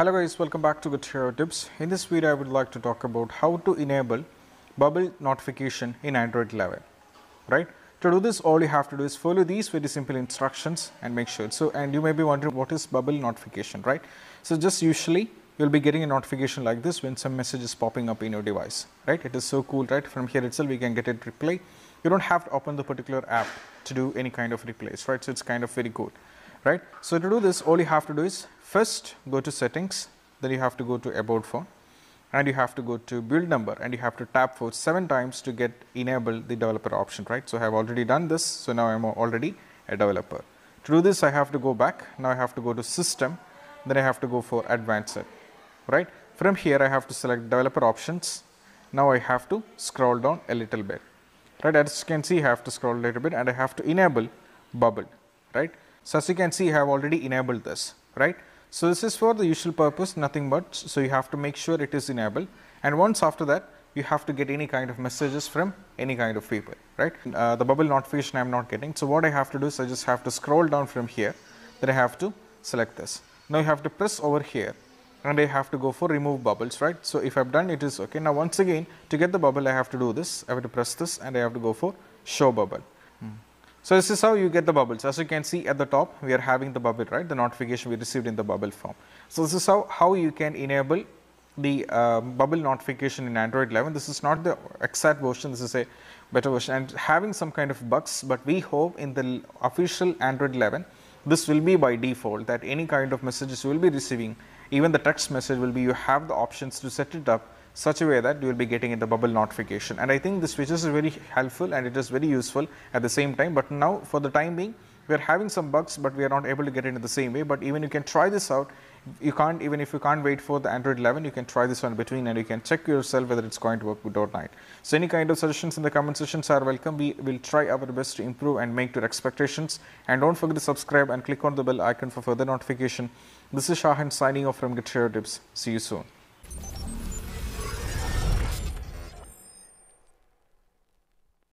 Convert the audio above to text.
Hello guys, welcome back to Hero Tips. In this video, I would like to talk about how to enable bubble notification in Android 11. Right? To do this, all you have to do is follow these very simple instructions and make sure. So, and you may be wondering what is bubble notification, right? So, just usually you'll be getting a notification like this when some message is popping up in your device, right? It is so cool, right? From here itself, we can get it replay. You don't have to open the particular app to do any kind of replays, right? So, it's kind of very good, right? So, to do this, all you have to do is first go to settings, then you have to go to about phone and you have to go to build number and you have to tap for seven times to get enable the developer option, right? So, I have already done this. So, now I am already a developer. To do this, I have to go back. Now, I have to go to system, then I have to go for advanced, right? From here, I have to select developer options. Now, I have to scroll down a little bit, right? As you can see, I have to scroll a little bit and I have to enable bubble, right? So, as you can see, I have already enabled this, right? So, this is for the usual purpose nothing but so you have to make sure it is enabled and once after that you have to get any kind of messages from any kind of people right. Uh, the bubble notification I am not getting. So, what I have to do is I just have to scroll down from here then I have to select this. Now, you have to press over here and I have to go for remove bubbles right. So, if I have done it is okay. Now, once again to get the bubble I have to do this I have to press this and I have to go for show bubble. Hmm. So, this is how you get the bubbles. As you can see at the top we are having the bubble right? The notification we received in the bubble form. So, this is how, how you can enable the uh, bubble notification in Android 11 this is not the exact version. This is a beta version. And having some kind of bugs, but we hope in the official Android 11 this will be by default that any kind of messages you will be receiving even the text message will be you have the options to set it up such a way that you will be getting in the bubble notification and I think this feature is very helpful and it is very useful at the same time, but now for the time being we are having some bugs, but we are not able to get in the same way, but even you can try this out you can't even if you can't wait for the Android 11 you can try this one between and you can check yourself whether it's going to work good or not. So any kind of suggestions in the comment sections are welcome we will try our best to improve and make to your expectations and don't forget to subscribe and click on the bell icon for further notification. This is Shahan signing off from Get Tips. See you soon.